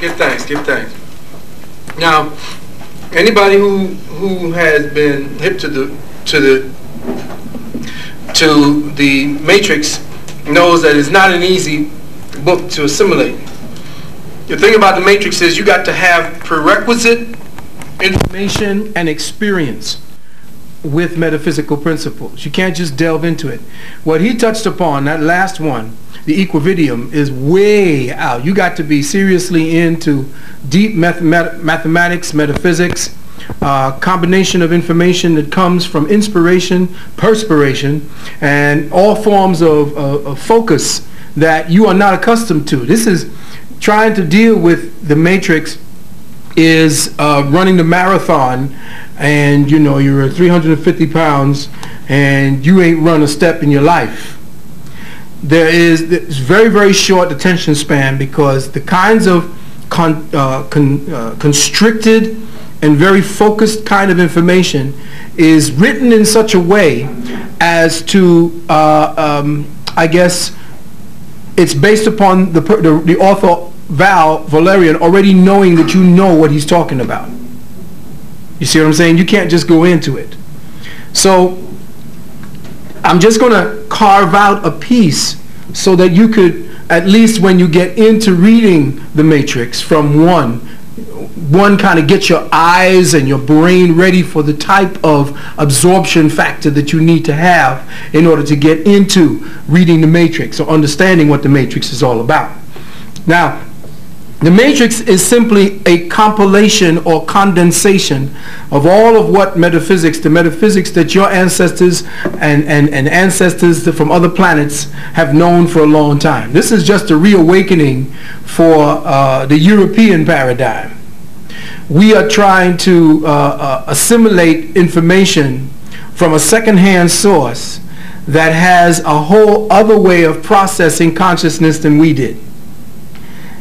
Give thanks. Give thanks. Now, anybody who who has been hip to the to the to the Matrix knows that it's not an easy book to assimilate. The thing about the Matrix is you got to have prerequisite information and experience with metaphysical principles. You can't just delve into it. What he touched upon, that last one, the equividium, is way out. You got to be seriously into deep math mathematics, metaphysics, uh, combination of information that comes from inspiration, perspiration, and all forms of, of focus that you are not accustomed to. This is trying to deal with the matrix is uh, running the marathon and you know you're 350 pounds and you ain't run a step in your life. There is it's very very short attention span because the kinds of con, uh, con, uh, constricted and very focused kind of information is written in such a way as to uh, um, I guess it's based upon the, the, the author Val Valerian already knowing that you know what he's talking about. You see what I'm saying? You can't just go into it. So I'm just going to carve out a piece so that you could, at least when you get into reading The Matrix from one, one kind of get your eyes and your brain ready for the type of absorption factor that you need to have in order to get into reading the matrix or understanding what the matrix is all about. Now, the matrix is simply a compilation or condensation of all of what metaphysics, the metaphysics that your ancestors and, and, and ancestors from other planets have known for a long time. This is just a reawakening for uh, the European paradigm. We are trying to uh, uh, assimilate information from a secondhand source that has a whole other way of processing consciousness than we did.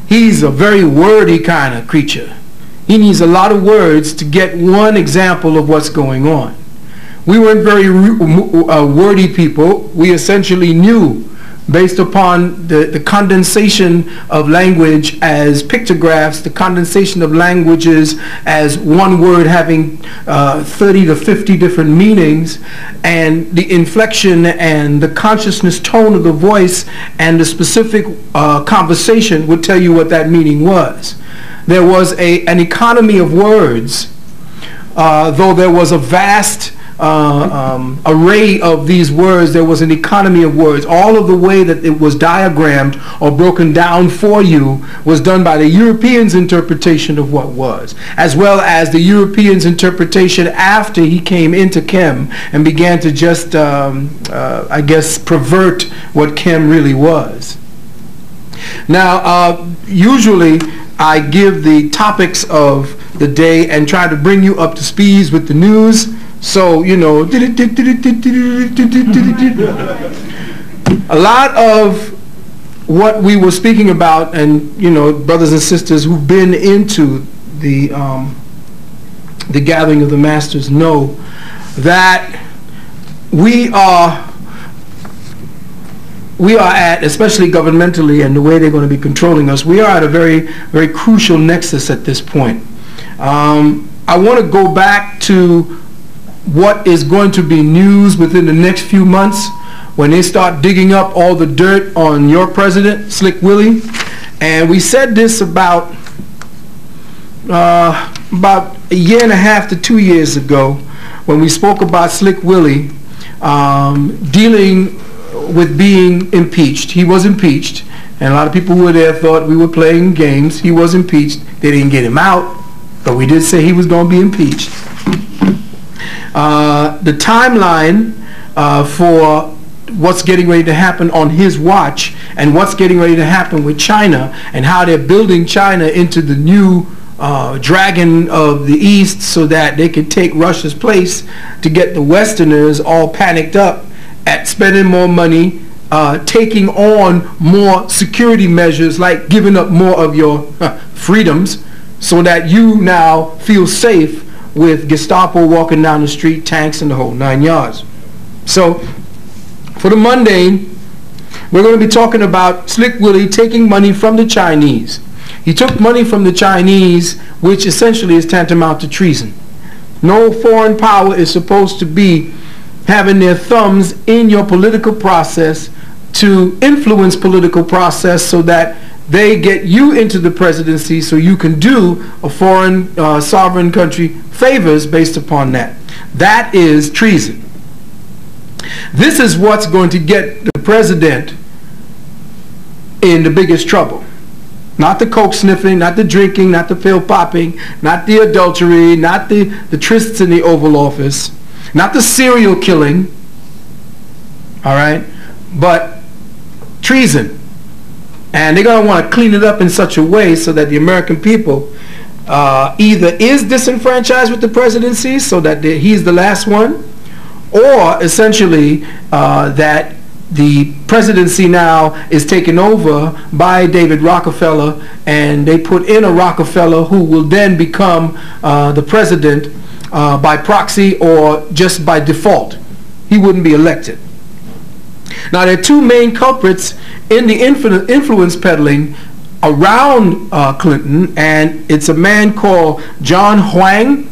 He's a very wordy kind of creature. He needs a lot of words to get one example of what's going on. We weren't very uh, wordy people. We essentially knew based upon the, the condensation of language as pictographs, the condensation of languages as one word having uh, 30 to 50 different meanings, and the inflection and the consciousness tone of the voice and the specific uh, conversation would tell you what that meaning was. There was a, an economy of words, uh, though there was a vast uh, um, array of these words, there was an economy of words. All of the way that it was diagrammed or broken down for you was done by the Europeans' interpretation of what was, as well as the Europeans' interpretation after he came into Chem and began to just, um, uh, I guess, pervert what Chem really was. Now, uh, usually I give the topics of the day and try to bring you up to speed with the news so, you know, a lot of what we were speaking about and, you know, brothers and sisters who've been into the, um, the gathering of the masters know that we are we are at, especially governmentally and the way they're going to be controlling us, we are at a very, very crucial nexus at this point. Um, I want to go back to what is going to be news within the next few months when they start digging up all the dirt on your president, Slick Willie. And we said this about uh, about a year and a half to two years ago when we spoke about Slick Willie um, dealing with being impeached. He was impeached, and a lot of people who were there thought we were playing games. He was impeached. They didn't get him out, but we did say he was going to be impeached. Uh, the timeline uh, for what's getting ready to happen on his watch and what's getting ready to happen with China and how they're building China into the new uh, dragon of the East so that they can take Russia's place to get the Westerners all panicked up at spending more money, uh, taking on more security measures like giving up more of your freedoms so that you now feel safe with Gestapo walking down the street, tanks and the whole nine yards. So for the mundane, we're going to be talking about Slick Willie taking money from the Chinese. He took money from the Chinese, which essentially is tantamount to treason. No foreign power is supposed to be having their thumbs in your political process to influence political process so that they get you into the presidency so you can do a foreign uh, sovereign country favors based upon that. That is treason. This is what's going to get the president in the biggest trouble. Not the coke sniffing, not the drinking, not the pill popping, not the adultery, not the, the trysts in the Oval Office, not the serial killing, all right, but treason. And they're going to want to clean it up in such a way so that the American people uh, either is disenfranchised with the presidency so that he's the last one, or essentially uh, that the presidency now is taken over by David Rockefeller, and they put in a Rockefeller who will then become uh, the president uh, by proxy or just by default. He wouldn't be elected. Now, there are two main culprits in the influence peddling around uh, Clinton, and it's a man called John Huang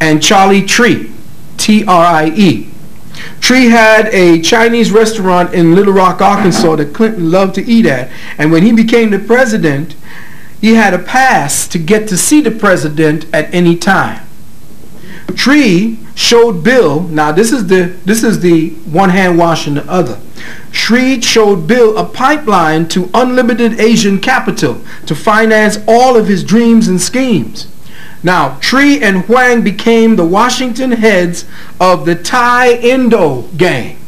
and Charlie Trie, T-R-I-E. Trie had a Chinese restaurant in Little Rock, Arkansas that Clinton loved to eat at. And when he became the president, he had a pass to get to see the president at any time. Trie showed Bill, now this is the this is the one hand washing the other. Trie showed Bill a pipeline to unlimited Asian capital to finance all of his dreams and schemes. Now, Trie and Huang became the Washington heads of the Thai Indo gang,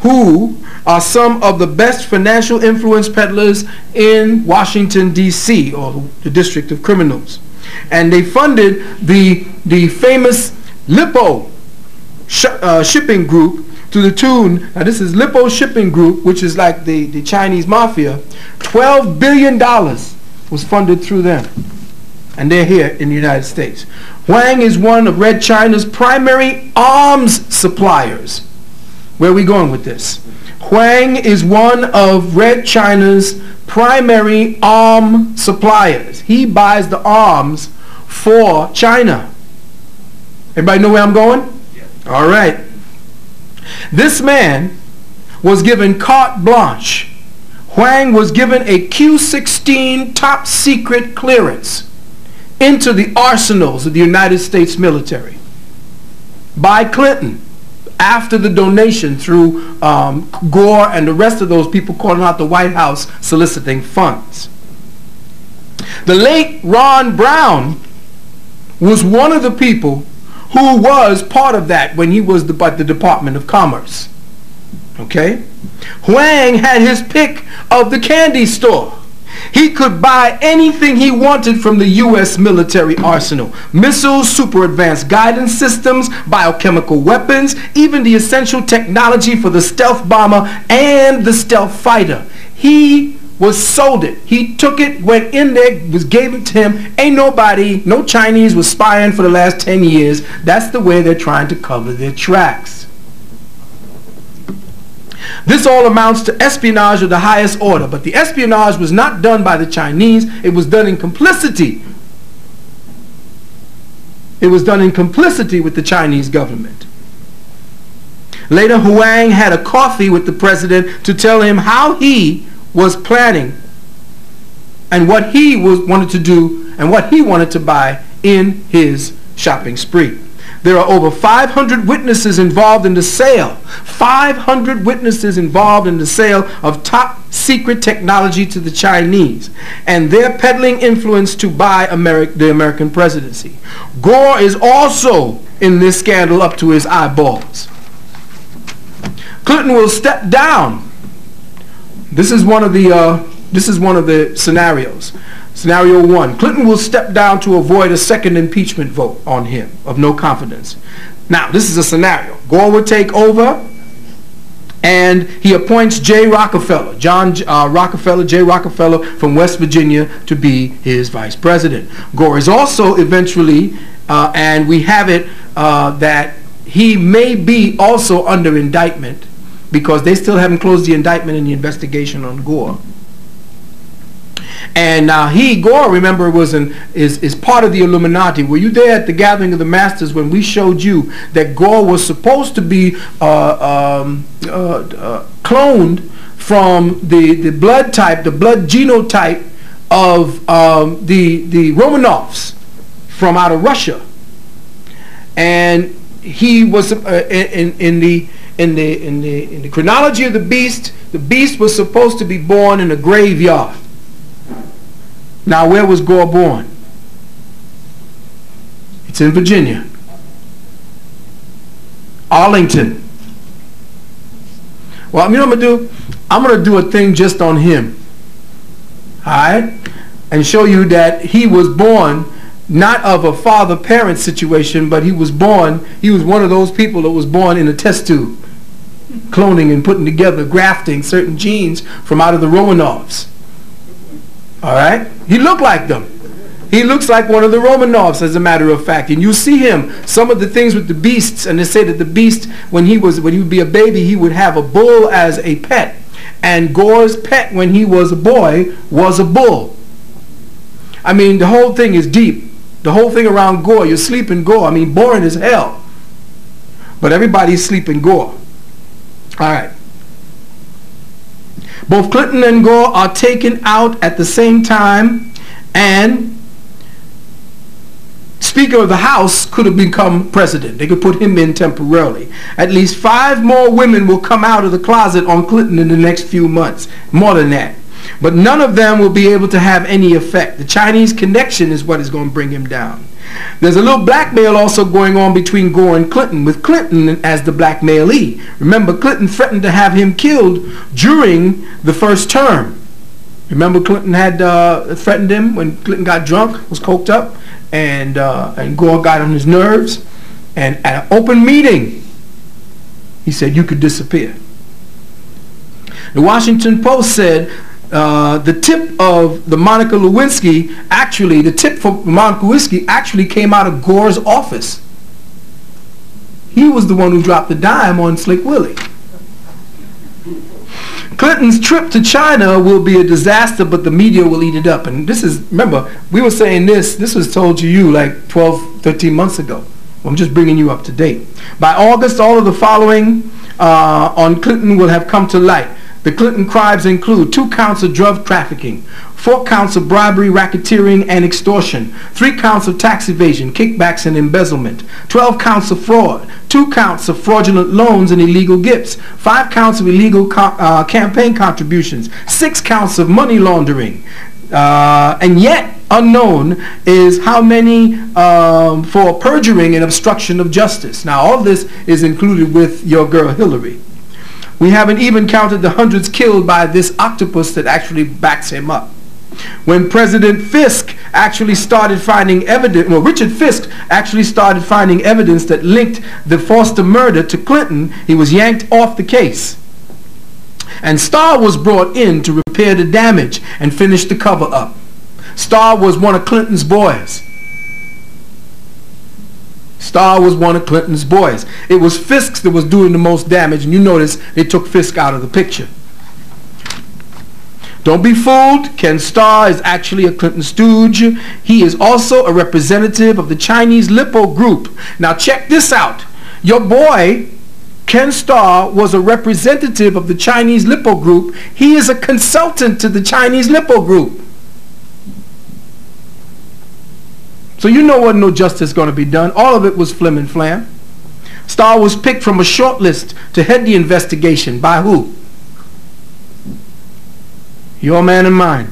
who are some of the best financial influence peddlers in Washington, D.C., or the District of Criminals. And they funded the, the famous Lippo sh uh, shipping group to the tune, now this is Lippo Shipping Group, which is like the, the Chinese mafia, $12 billion was funded through them and they're here in the United States. Huang is one of Red China's primary arms suppliers. Where are we going with this? Huang is one of Red China's primary arm suppliers. He buys the arms for China. Everybody know where I'm going? Yeah. All right. This man was given carte blanche. Huang was given a Q-16 top secret clearance into the arsenals of the United States military by Clinton after the donation through um, Gore and the rest of those people calling out the White House soliciting funds. The late Ron Brown was one of the people who was part of that when he was the, the Department of Commerce. Okay? Huang had his pick of the candy store. He could buy anything he wanted from the U.S. military arsenal. Missiles, super advanced guidance systems, biochemical weapons, even the essential technology for the stealth bomber and the stealth fighter. He was sold it. He took it, went in there, was gave it to him. Ain't nobody, no Chinese was spying for the last 10 years. That's the way they're trying to cover their tracks. This all amounts to espionage of the highest order, but the espionage was not done by the Chinese. It was done in complicity. It was done in complicity with the Chinese government. Later, Huang had a coffee with the president to tell him how he was planning and what he was, wanted to do and what he wanted to buy in his shopping spree. There are over 500 witnesses involved in the sale. 500 witnesses involved in the sale of top secret technology to the Chinese. And they're peddling influence to buy Ameri the American presidency. Gore is also in this scandal up to his eyeballs. Clinton will step down. This is one of the, uh, this is one of the scenarios. Scenario one, Clinton will step down to avoid a second impeachment vote on him of no confidence. Now, this is a scenario. Gore would take over and he appoints Jay Rockefeller, John uh, Rockefeller, Jay Rockefeller from West Virginia to be his vice president. Gore is also eventually, uh, and we have it uh, that he may be also under indictment because they still haven't closed the indictment and the investigation on Gore. And now he, Gore, remember, was an, is, is part of the Illuminati. Were you there at the gathering of the masters when we showed you that Gore was supposed to be uh, um, uh, uh, cloned from the, the blood type, the blood genotype of um, the, the Romanovs from out of Russia. And he was uh, in, in, the, in, the, in, the, in the chronology of the beast, the beast was supposed to be born in a graveyard. Now, where was Gore born? It's in Virginia. Arlington. Well, you know what I'm going to do? I'm going to do a thing just on him. All right? And show you that he was born not of a father-parent situation, but he was born, he was one of those people that was born in a test tube, cloning and putting together, grafting certain genes from out of the Romanovs. All right? He looked like them. He looks like one of the Romanovs, as a matter of fact. And you see him, some of the things with the beasts, and they say that the beast, when he was when he would be a baby, he would have a bull as a pet. And Gore's pet when he was a boy was a bull. I mean, the whole thing is deep. The whole thing around Gore, you're sleeping Gore. I mean, boring as hell. But everybody's sleeping Gore. All right. Both Clinton and Gore are taken out at the same time and Speaker of the House could have become president. They could put him in temporarily. At least five more women will come out of the closet on Clinton in the next few months. More than that. But none of them will be able to have any effect. The Chinese connection is what is going to bring him down. There's a little blackmail also going on between Gore and Clinton, with Clinton as the blackmailee. Remember, Clinton threatened to have him killed during the first term. Remember, Clinton had uh, threatened him when Clinton got drunk, was coked up, and uh, and Gore got on his nerves. And at an open meeting, he said, "You could disappear." The Washington Post said uh, the tip of the Monica Lewinsky, actually, the tip for Monica Lewinsky actually came out of Gore's office. He was the one who dropped the dime on Slick Willie. Clinton's trip to China will be a disaster, but the media will eat it up. And this is, remember, we were saying this, this was told to you like 12, 13 months ago. I'm just bringing you up to date. By August, all of the following uh, on Clinton will have come to light. The Clinton crimes include two counts of drug trafficking, four counts of bribery, racketeering, and extortion, three counts of tax evasion, kickbacks, and embezzlement, 12 counts of fraud, two counts of fraudulent loans and illegal gifts, five counts of illegal co uh, campaign contributions, six counts of money laundering, uh, and yet unknown is how many um, for perjuring and obstruction of justice. Now all this is included with your girl Hillary. We haven't even counted the hundreds killed by this octopus that actually backs him up. When President Fiske actually started finding evidence, well, Richard Fiske actually started finding evidence that linked the Foster murder to Clinton, he was yanked off the case. And Starr was brought in to repair the damage and finish the cover up. Starr was one of Clinton's boys. Starr was one of Clinton's boys. It was Fiske that was doing the most damage, and you notice they took Fiske out of the picture. Don't be fooled. Ken Starr is actually a Clinton stooge. He is also a representative of the Chinese Lippo group. Now check this out. Your boy, Ken Starr, was a representative of the Chinese Lippo group. He is a consultant to the Chinese Lippo group. So you know what no justice going to be done. All of it was flim and flam. Starr was picked from a short list to head the investigation. By who? Your man and mine.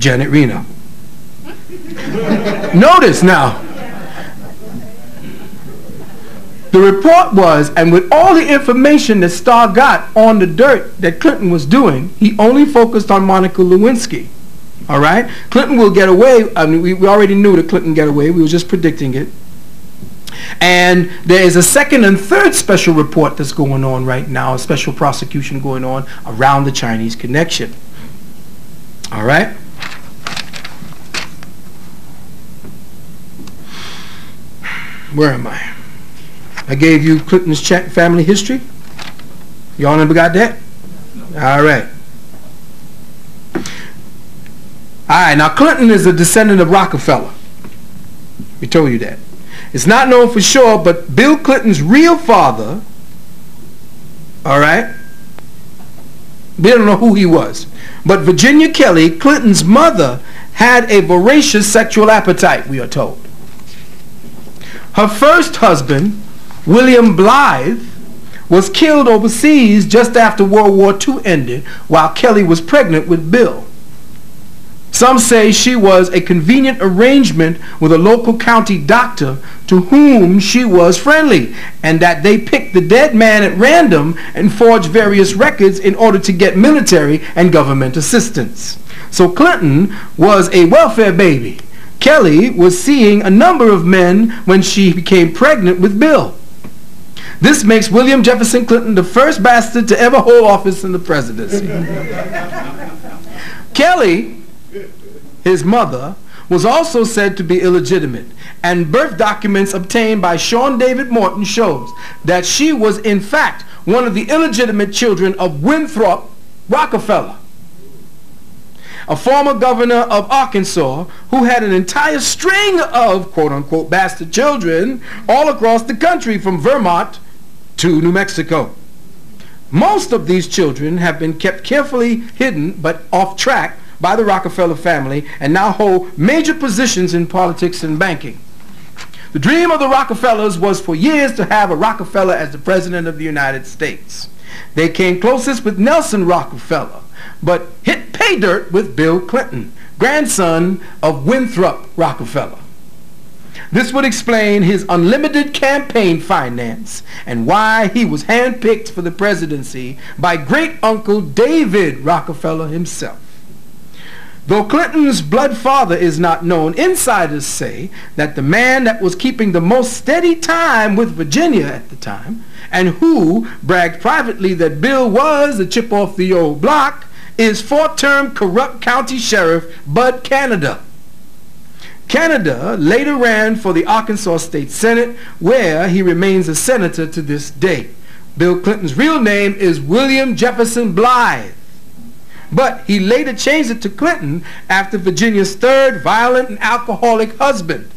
Janet Reno. Notice now. The report was, and with all the information that Starr got on the dirt that Clinton was doing, he only focused on Monica Lewinsky. All right? Clinton will get away. I mean, we, we already knew that Clinton get away. We were just predicting it. And there is a second and third special report that's going on right now, a special prosecution going on around the Chinese connection. All right? Where am I? I gave you Clinton's family history. Y'all never got that? All right. All right, now Clinton is a descendant of Rockefeller. We told you that. It's not known for sure, but Bill Clinton's real father, all right, we don't know who he was. But Virginia Kelly, Clinton's mother, had a voracious sexual appetite, we are told. Her first husband, William Blythe, was killed overseas just after World War II ended while Kelly was pregnant with Bill. Some say she was a convenient arrangement with a local county doctor to whom she was friendly, and that they picked the dead man at random and forged various records in order to get military and government assistance. So Clinton was a welfare baby. Kelly was seeing a number of men when she became pregnant with Bill. This makes William Jefferson Clinton the first bastard to ever hold office in the presidency. Kelly, his mother, was also said to be illegitimate, and birth documents obtained by Sean David Morton shows that she was in fact one of the illegitimate children of Winthrop Rockefeller, a former governor of Arkansas who had an entire string of quote-unquote bastard children all across the country from Vermont to New Mexico. Most of these children have been kept carefully hidden but off track by the Rockefeller family and now hold major positions in politics and banking. The dream of the Rockefellers was for years to have a Rockefeller as the President of the United States. They came closest with Nelson Rockefeller, but hit pay dirt with Bill Clinton, grandson of Winthrop Rockefeller. This would explain his unlimited campaign finance and why he was handpicked for the presidency by great uncle David Rockefeller himself. Though Clinton's blood father is not known, insiders say that the man that was keeping the most steady time with Virginia at the time, and who bragged privately that Bill was a chip off the old block, is four-term corrupt county sheriff Bud Canada. Canada later ran for the Arkansas State Senate, where he remains a senator to this day. Bill Clinton's real name is William Jefferson Blythe. But he later changed it to Clinton after Virginia's third violent and alcoholic husband.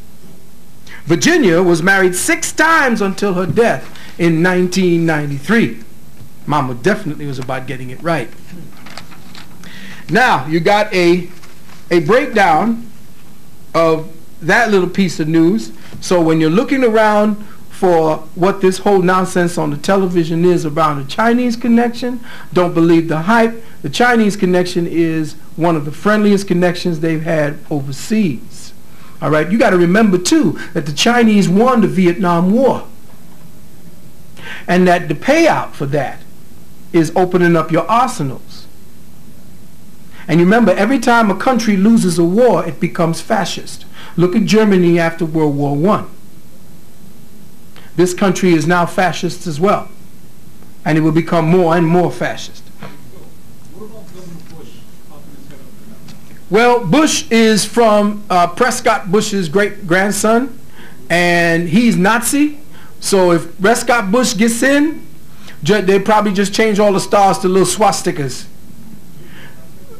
Virginia was married six times until her death in 1993. Mama definitely was about getting it right. Now, you got a, a breakdown of that little piece of news. So when you're looking around for what this whole nonsense on the television is around the Chinese connection, don't believe the hype. The Chinese connection is one of the friendliest connections they've had overseas. All right, you got to remember too that the Chinese won the Vietnam War. And that the payout for that is opening up your arsenals. And remember, every time a country loses a war, it becomes fascist. Look at Germany after World War I. This country is now fascist as well. And it will become more and more fascist. Well, Bush is from uh, Prescott Bush's great grandson, and he's Nazi. So if Prescott Bush gets in, they probably just change all the stars to little swastikas.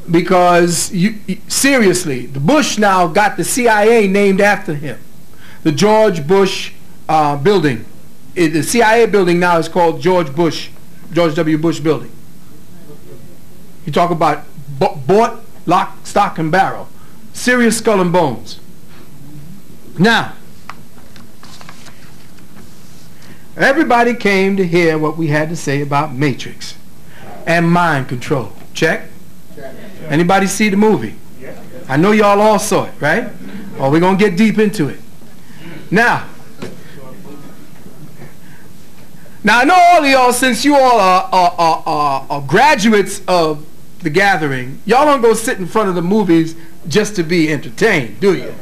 Because you, seriously, the Bush now got the CIA named after him, the George Bush uh, building. It, the CIA building now is called George Bush, George W. Bush building. You talk about bought lock, stock, and barrel. Serious skull and bones. Now, everybody came to hear what we had to say about Matrix and mind control. Check? Anybody see the movie? I know y'all all saw it, right? Or we're going to get deep into it. Now, now I know all y'all, since you all are, are, are, are, graduates of the gathering, y'all don't go sit in front of the movies just to be entertained, do you?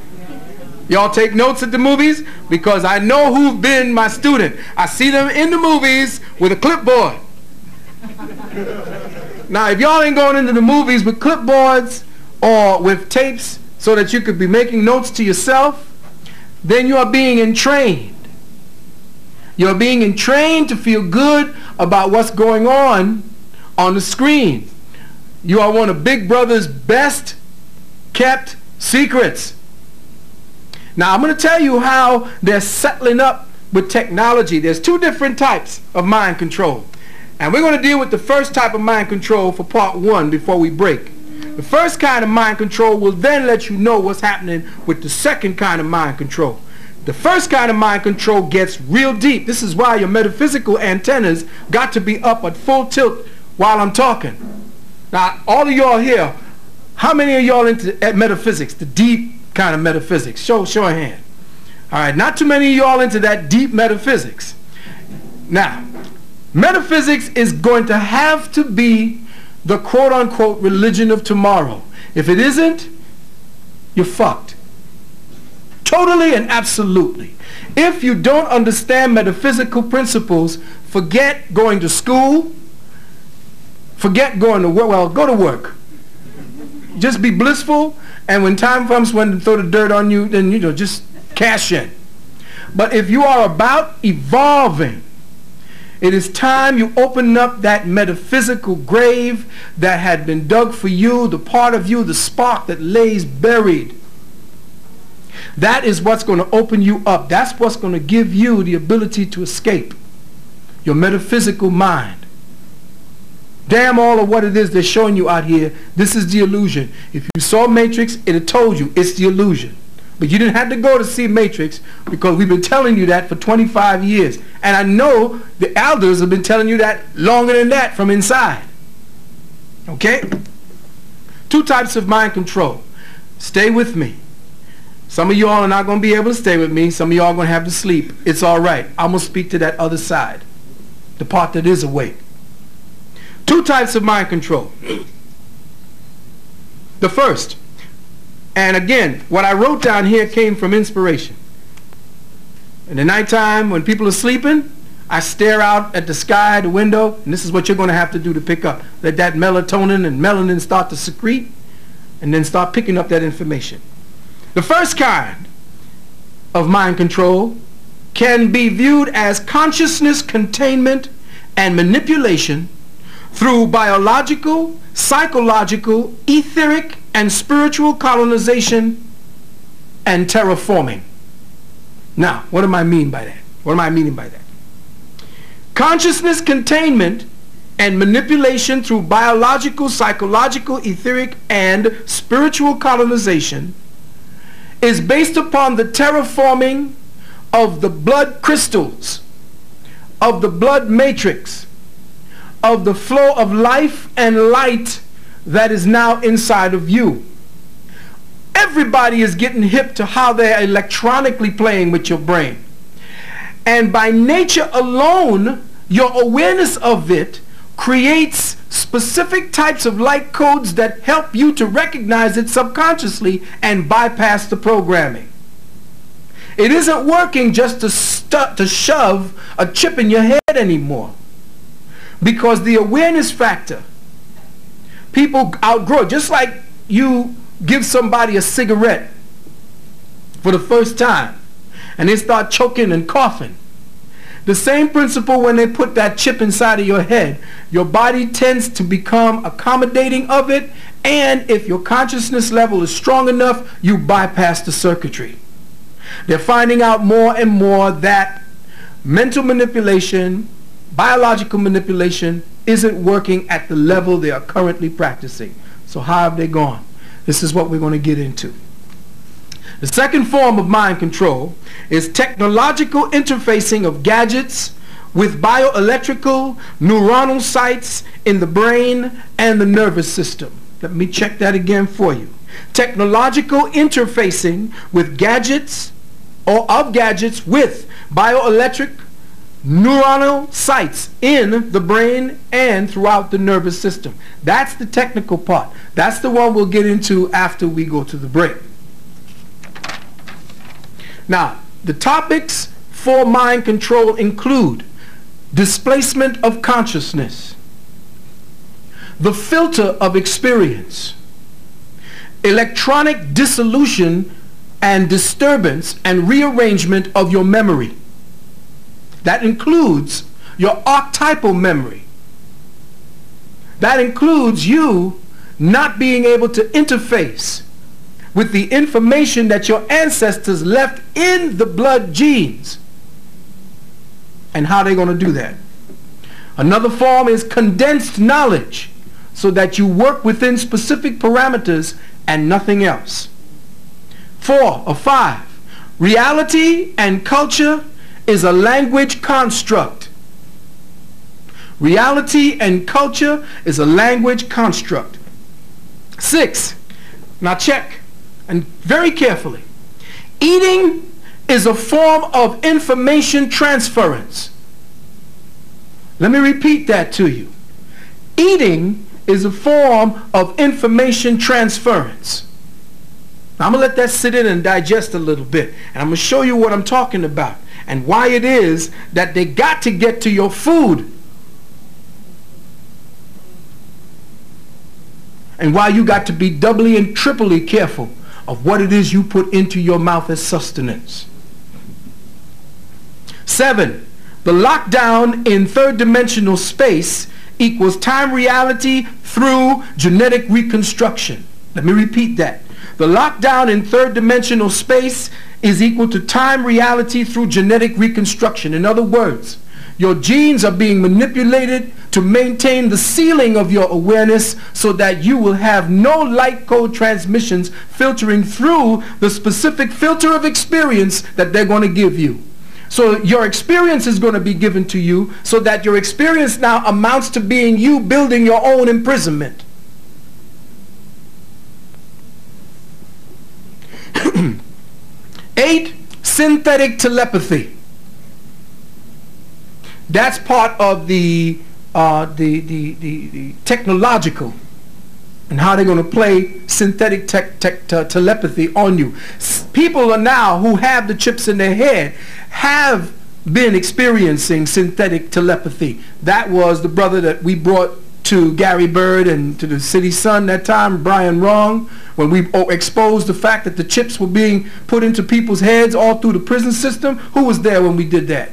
Y'all take notes at the movies because I know who've been my student. I see them in the movies with a clipboard. now, if y'all ain't going into the movies with clipboards or with tapes so that you could be making notes to yourself, then you are being entrained. You're being entrained to feel good about what's going on on the screen. You are one of Big Brother's best kept secrets. Now I'm going to tell you how they're settling up with technology. There's two different types of mind control. And we're going to deal with the first type of mind control for part one before we break. The first kind of mind control will then let you know what's happening with the second kind of mind control. The first kind of mind control gets real deep. This is why your metaphysical antennas got to be up at full tilt while I'm talking. Now, all of y'all here, how many of y'all into metaphysics, the deep kind of metaphysics? Show, show a hand. All right, not too many of y'all into that deep metaphysics. Now, metaphysics is going to have to be the quote-unquote religion of tomorrow. If it isn't, you're fucked. Totally and absolutely. If you don't understand metaphysical principles, forget going to school, forget going to work. Well, go to work. Just be blissful, and when time comes when to throw the dirt on you, then, you know, just cash in. But if you are about evolving, it is time you open up that metaphysical grave that had been dug for you, the part of you, the spark that lays buried that is what's going to open you up. That's what's going to give you the ability to escape your metaphysical mind. Damn all of what it is they're showing you out here. This is the illusion. If you saw Matrix, it told you it's the illusion. But you didn't have to go to see Matrix because we've been telling you that for 25 years. And I know the elders have been telling you that longer than that from inside. Okay? Two types of mind control. Stay with me. Some of y'all are not going to be able to stay with me. Some of y'all are going to have to sleep. It's all right. I'm going to speak to that other side, the part that is awake. Two types of mind control. The first, and again, what I wrote down here came from inspiration. In the nighttime, when people are sleeping, I stare out at the sky, the window, and this is what you're going to have to do to pick up. Let that melatonin and melanin start to secrete, and then start picking up that information. The first kind of mind control can be viewed as consciousness containment and manipulation through biological, psychological, etheric, and spiritual colonization and terraforming. Now, what do I mean by that? What am I meaning by that? Consciousness containment and manipulation through biological, psychological, etheric, and spiritual colonization is based upon the terraforming of the blood crystals, of the blood matrix, of the flow of life and light that is now inside of you. Everybody is getting hip to how they're electronically playing with your brain. And by nature alone, your awareness of it creates specific types of light codes that help you to recognize it subconsciously and bypass the programming. It isn't working just to, to shove a chip in your head anymore. Because the awareness factor, people outgrow. it. Just like you give somebody a cigarette for the first time and they start choking and coughing the same principle when they put that chip inside of your head. Your body tends to become accommodating of it, and if your consciousness level is strong enough, you bypass the circuitry. They're finding out more and more that mental manipulation, biological manipulation, isn't working at the level they are currently practicing. So how have they gone? This is what we're going to get into. The second form of mind control is technological interfacing of gadgets with bioelectrical neuronal sites in the brain and the nervous system. Let me check that again for you. Technological interfacing with gadgets or of gadgets with bioelectric neuronal sites in the brain and throughout the nervous system. That's the technical part. That's the one we'll get into after we go to the break. Now, the topics for mind control include displacement of consciousness, the filter of experience, electronic dissolution and disturbance and rearrangement of your memory. That includes your archetypal memory. That includes you not being able to interface with the information that your ancestors left in the blood genes. And how they're they going to do that? Another form is condensed knowledge so that you work within specific parameters and nothing else. Four or five, reality and culture is a language construct. Reality and culture is a language construct. Six, now check, and very carefully. Eating is a form of information transference. Let me repeat that to you. Eating is a form of information transference. Now, I'm going to let that sit in and digest a little bit. And I'm going to show you what I'm talking about and why it is that they got to get to your food. And why you got to be doubly and triply careful of what it is you put into your mouth as sustenance. Seven, the lockdown in third dimensional space equals time reality through genetic reconstruction. Let me repeat that. The lockdown in third dimensional space is equal to time reality through genetic reconstruction. In other words, your genes are being manipulated to maintain the ceiling of your awareness so that you will have no light code transmissions filtering through the specific filter of experience that they're going to give you. So your experience is going to be given to you so that your experience now amounts to being you building your own imprisonment. Eight, synthetic telepathy. That's part of the, uh, the, the, the, the, technological and how they're going to play synthetic te te telepathy on you. S people are now who have the chips in their head have been experiencing synthetic telepathy. That was the brother that we brought to Gary Byrd and to the City Sun that time, Brian Wrong, when we exposed the fact that the chips were being put into people's heads all through the prison system. Who was there when we did that?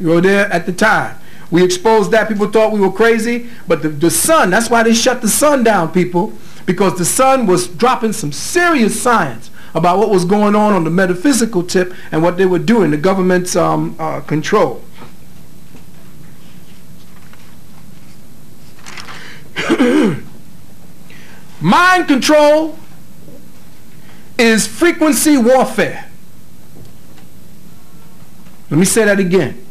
You were there at the time. We exposed that. People thought we were crazy. But the, the sun, that's why they shut the sun down, people, because the sun was dropping some serious science about what was going on on the metaphysical tip and what they were doing, the government's um, uh, control. Mind control is frequency warfare. Let me say that again.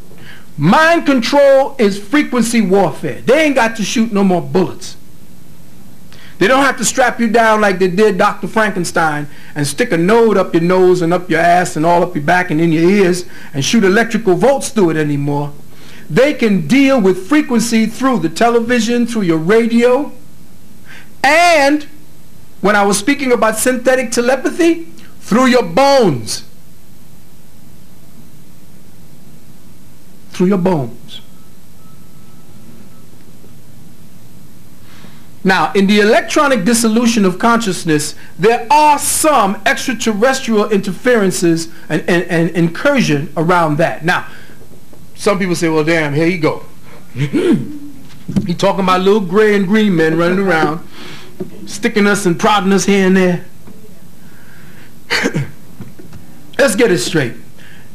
Mind control is frequency warfare. They ain't got to shoot no more bullets. They don't have to strap you down like they did Dr. Frankenstein and stick a node up your nose and up your ass and all up your back and in your ears and shoot electrical volts through it anymore. They can deal with frequency through the television, through your radio, and when I was speaking about synthetic telepathy, through your bones. Through your bones. Now, in the electronic dissolution of consciousness, there are some extraterrestrial interferences and, and, and incursion around that. Now, some people say, well, damn, here you go. he talking about little gray and green men running around, sticking us and prodding us here and there. Let's get it straight.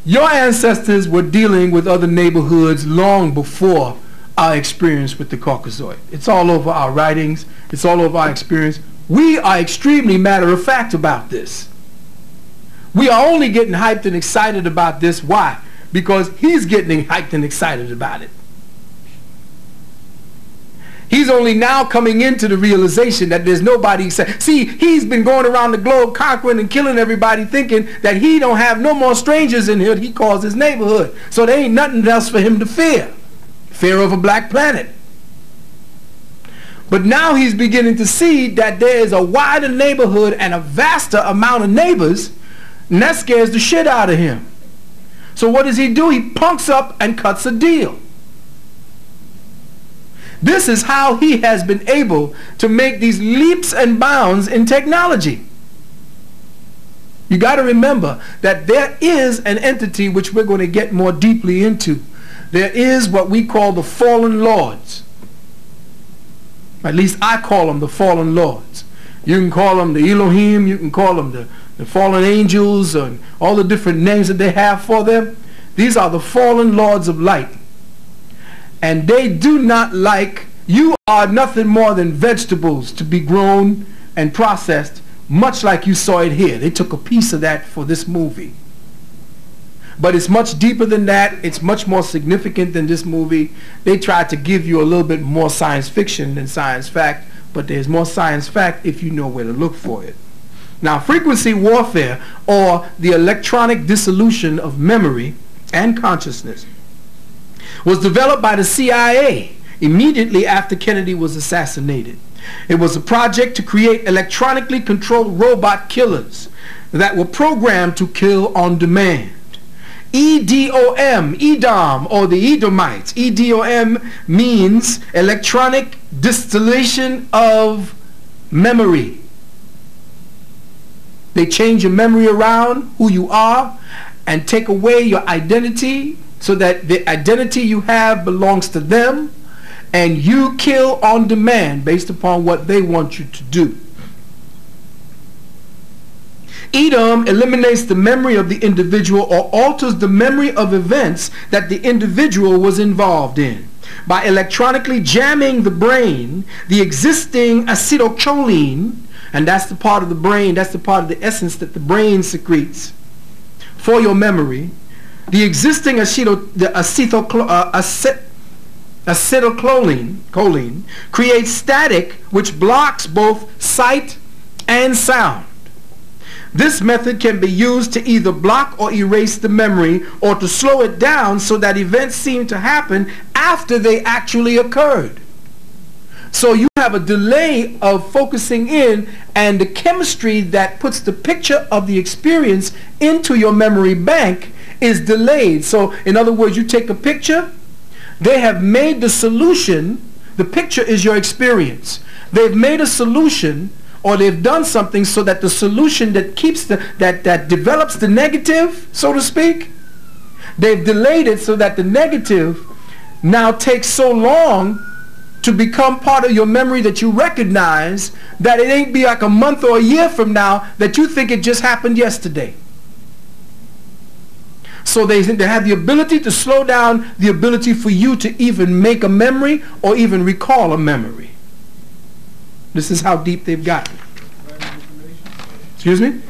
Your ancestors were dealing with other neighborhoods long before our experience with the Caucasoid. It's all over our writings. It's all over our experience. We are extremely matter of fact about this. We are only getting hyped and excited about this. Why? Because he's getting hyped and excited about it. He's only now coming into the realization that there's nobody. See, he's been going around the globe conquering and killing everybody thinking that he don't have no more strangers in here he calls his neighborhood. So there ain't nothing else for him to fear fear of a black planet. But now he's beginning to see that there is a wider neighborhood and a vaster amount of neighbors, and that scares the shit out of him. So what does he do? He punks up and cuts a deal. This is how he has been able to make these leaps and bounds in technology. You got to remember that there is an entity which we're going to get more deeply into there is what we call the fallen lords. At least I call them the fallen lords. You can call them the Elohim, you can call them the, the fallen angels, and all the different names that they have for them. These are the fallen lords of light. And they do not like, you are nothing more than vegetables to be grown and processed, much like you saw it here. They took a piece of that for this movie. But it's much deeper than that. It's much more significant than this movie. They tried to give you a little bit more science fiction than science fact, but there's more science fact if you know where to look for it. Now, frequency warfare, or the electronic dissolution of memory and consciousness, was developed by the CIA immediately after Kennedy was assassinated. It was a project to create electronically controlled robot killers that were programmed to kill on demand. EDOM, EDOM, or the Edomites. EDOM means electronic distillation of memory. They change your memory around, who you are, and take away your identity so that the identity you have belongs to them, and you kill on demand based upon what they want you to do. Edom eliminates the memory of the individual or alters the memory of events that the individual was involved in. By electronically jamming the brain, the existing acetylcholine, and that's the part of the brain, that's the part of the essence that the brain secretes for your memory, the existing acetyl, the uh, acetylcholine choline, creates static which blocks both sight and sound. This method can be used to either block or erase the memory or to slow it down so that events seem to happen after they actually occurred. So you have a delay of focusing in and the chemistry that puts the picture of the experience into your memory bank is delayed. So in other words, you take a picture, they have made the solution, the picture is your experience. They've made a solution or they've done something so that the solution that keeps the that that develops the negative so to speak they've delayed it so that the negative now takes so long to become part of your memory that you recognize that it ain't be like a month or a year from now that you think it just happened yesterday so they, they have the ability to slow down the ability for you to even make a memory or even recall a memory this is how deep they've gotten. Excuse me?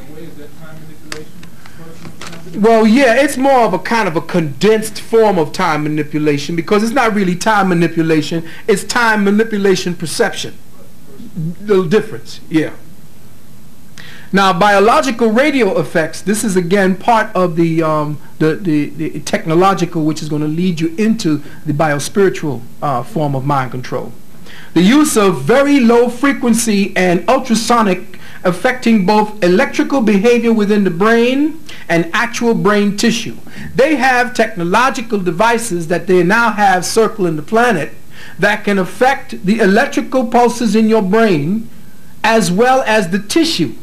Well, yeah, it's more of a kind of a condensed form of time manipulation because it's not really time manipulation. It's time manipulation perception. Little difference, yeah. Now, biological radio effects, this is again part of the, um, the, the, the, technological, which is going to lead you into the biospiritual uh, form of mind control. The use of very low frequency and ultrasonic affecting both electrical behavior within the brain and actual brain tissue. They have technological devices that they now have circling the planet that can affect the electrical pulses in your brain as well as the tissue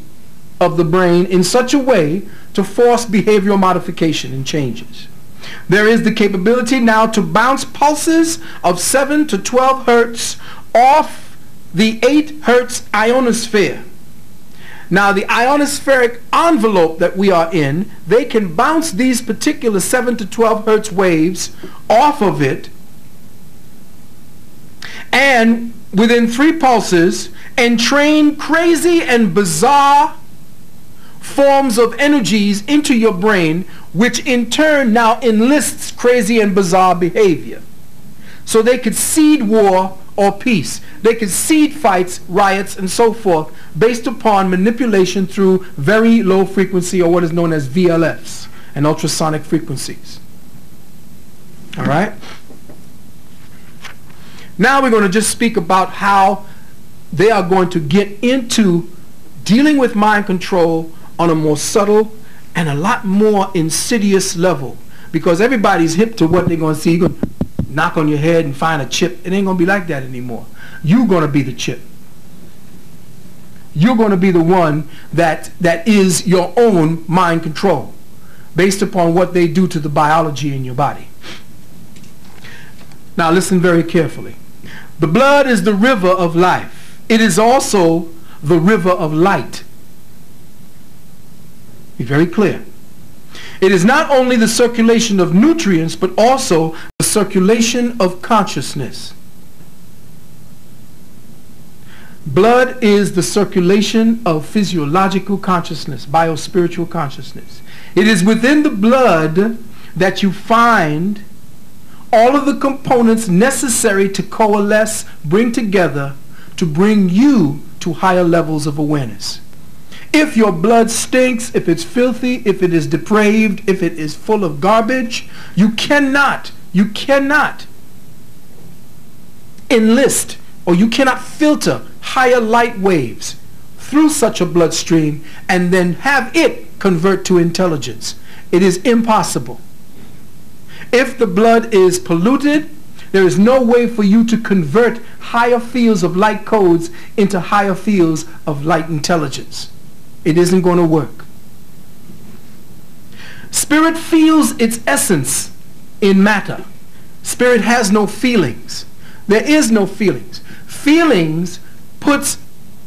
of the brain in such a way to force behavioral modification and changes. There is the capability now to bounce pulses of 7 to 12 hertz off the 8 hertz ionosphere. Now the ionospheric envelope that we are in, they can bounce these particular 7 to 12 hertz waves off of it and within three pulses entrain crazy and bizarre forms of energies into your brain which in turn now enlists crazy and bizarre behavior. So they could seed war or peace. They could seed fights, riots, and so forth based upon manipulation through very low frequency or what is known as VLFs and ultrasonic frequencies. All right? Now we're going to just speak about how they are going to get into dealing with mind control on a more subtle and a lot more insidious level because everybody's hip to what they're going to see gonna knock on your head and find a chip. It ain't going to be like that anymore. You're going to be the chip. You're going to be the one that, that is your own mind control based upon what they do to the biology in your body. Now listen very carefully. The blood is the river of life. It is also the river of light. Be very clear. It is not only the circulation of nutrients, but also the circulation of consciousness. Blood is the circulation of physiological consciousness, biospiritual consciousness. It is within the blood that you find all of the components necessary to coalesce, bring together, to bring you to higher levels of awareness. If your blood stinks, if it's filthy, if it is depraved, if it is full of garbage, you cannot, you cannot enlist or you cannot filter higher light waves through such a bloodstream and then have it convert to intelligence. It is impossible. If the blood is polluted, there is no way for you to convert higher fields of light codes into higher fields of light intelligence. It isn't going to work. Spirit feels its essence in matter. Spirit has no feelings. There is no feelings. Feelings puts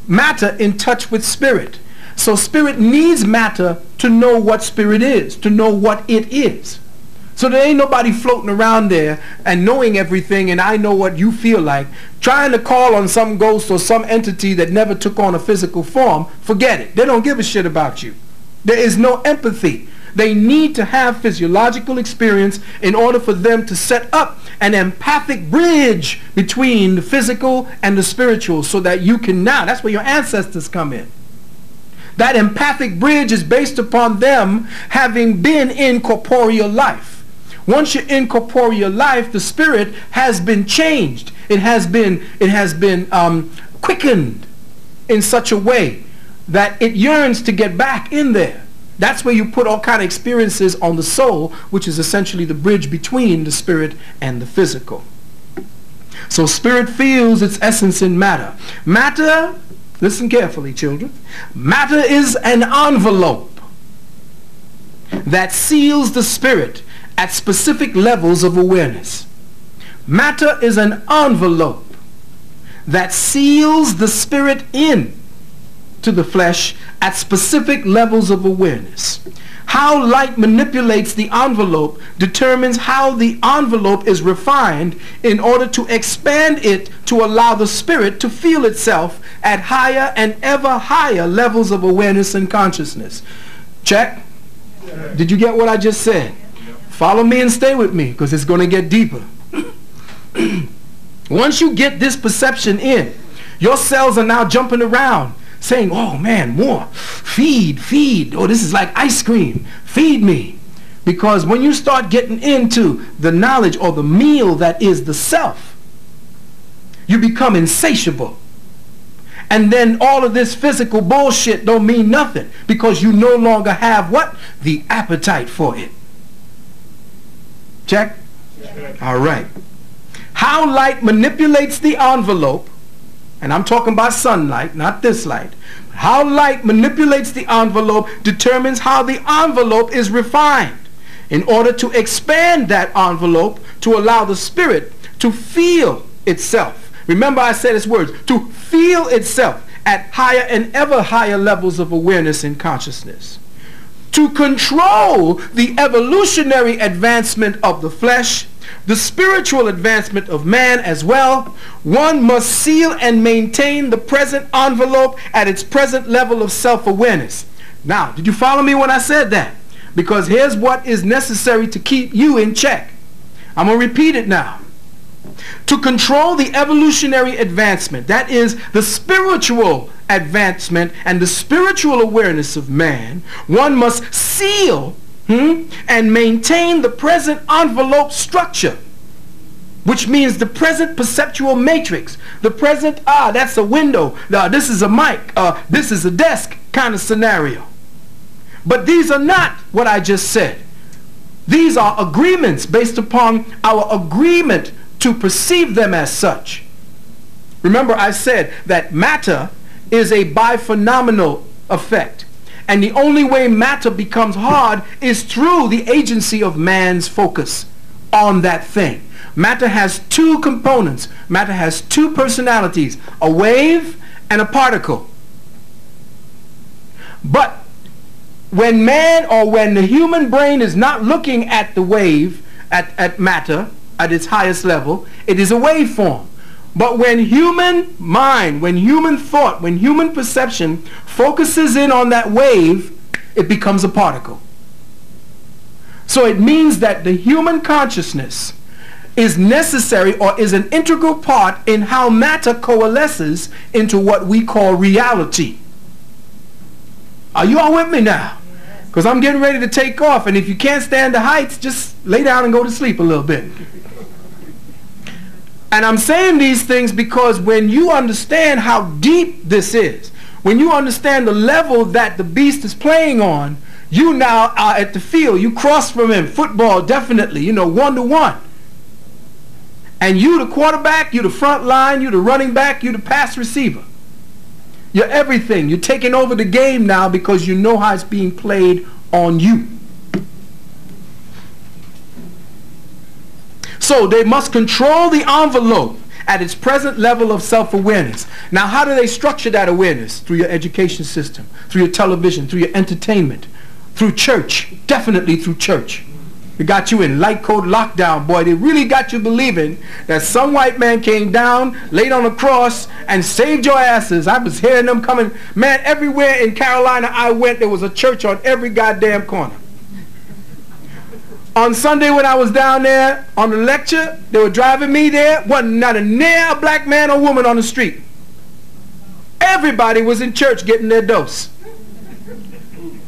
matter in touch with spirit. So spirit needs matter to know what spirit is, to know what it is. So there ain't nobody floating around there and knowing everything and I know what you feel like. Trying to call on some ghost or some entity that never took on a physical form, forget it. They don't give a shit about you. There is no empathy. They need to have physiological experience in order for them to set up an empathic bridge between the physical and the spiritual so that you can now, that's where your ancestors come in. That empathic bridge is based upon them having been in corporeal life. Once you're in corporeal life, the spirit has been changed. It has been, it has been um, quickened in such a way that it yearns to get back in there. That's where you put all kind of experiences on the soul, which is essentially the bridge between the spirit and the physical. So spirit feels its essence in matter. Matter, listen carefully, children. Matter is an envelope that seals the spirit at specific levels of awareness. Matter is an envelope that seals the spirit in to the flesh at specific levels of awareness. How light manipulates the envelope determines how the envelope is refined in order to expand it to allow the spirit to feel itself at higher and ever higher levels of awareness and consciousness. Check. Did you get what I just said? Follow me and stay with me because it's going to get deeper. Once you get this perception in, your cells are now jumping around saying, oh man, more. Feed, feed. Oh, this is like ice cream. Feed me. Because when you start getting into the knowledge or the meal that is the self, you become insatiable. And then all of this physical bullshit don't mean nothing because you no longer have what? The appetite for it. Check? All right. How light manipulates the envelope, and I'm talking about sunlight, not this light. How light manipulates the envelope determines how the envelope is refined in order to expand that envelope to allow the spirit to feel itself. Remember I said its words, to feel itself at higher and ever higher levels of awareness and consciousness to control the evolutionary advancement of the flesh, the spiritual advancement of man as well, one must seal and maintain the present envelope at its present level of self-awareness. Now, did you follow me when I said that? Because here's what is necessary to keep you in check. I'm going to repeat it now to control the evolutionary advancement, that is the spiritual advancement and the spiritual awareness of man, one must seal hmm, and maintain the present envelope structure which means the present perceptual matrix, the present, ah, that's a window, uh, this is a mic, uh, this is a desk kind of scenario. But these are not what I just said. These are agreements based upon our agreement to perceive them as such. Remember I said that matter is a biphenomenal effect. And the only way matter becomes hard is through the agency of man's focus on that thing. Matter has two components. Matter has two personalities, a wave and a particle. But when man or when the human brain is not looking at the wave, at, at matter, at its highest level, it is a waveform. But when human mind, when human thought, when human perception focuses in on that wave, it becomes a particle. So it means that the human consciousness is necessary or is an integral part in how matter coalesces into what we call reality. Are you all with me now? Because I'm getting ready to take off, and if you can't stand the heights, just lay down and go to sleep a little bit. And I'm saying these things because when you understand how deep this is, when you understand the level that the beast is playing on, you now are at the field. You cross from him. Football, definitely, you know, one to one. And you the quarterback, you the front line, you the running back, you the pass receiver. You're everything. You're taking over the game now because you know how it's being played on you. So they must control the envelope at its present level of self-awareness. Now, how do they structure that awareness? Through your education system, through your television, through your entertainment, through church, definitely through church. They got you in light code lockdown, boy. They really got you believing that some white man came down, laid on a cross, and saved your asses. I was hearing them coming. Man, everywhere in Carolina I went, there was a church on every goddamn corner. On Sunday when I was down there on the lecture, they were driving me there. Wasn't not a near black man or woman on the street. Everybody was in church getting their dose.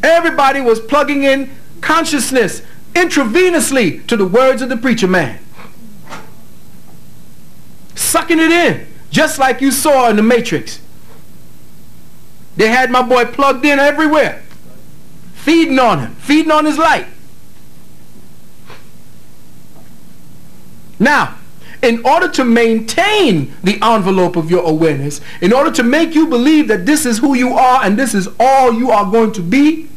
Everybody was plugging in consciousness intravenously to the words of the preacher man. Sucking it in, just like you saw in the Matrix. They had my boy plugged in everywhere, feeding on him, feeding on his light. Now, in order to maintain the envelope of your awareness, in order to make you believe that this is who you are and this is all you are going to be,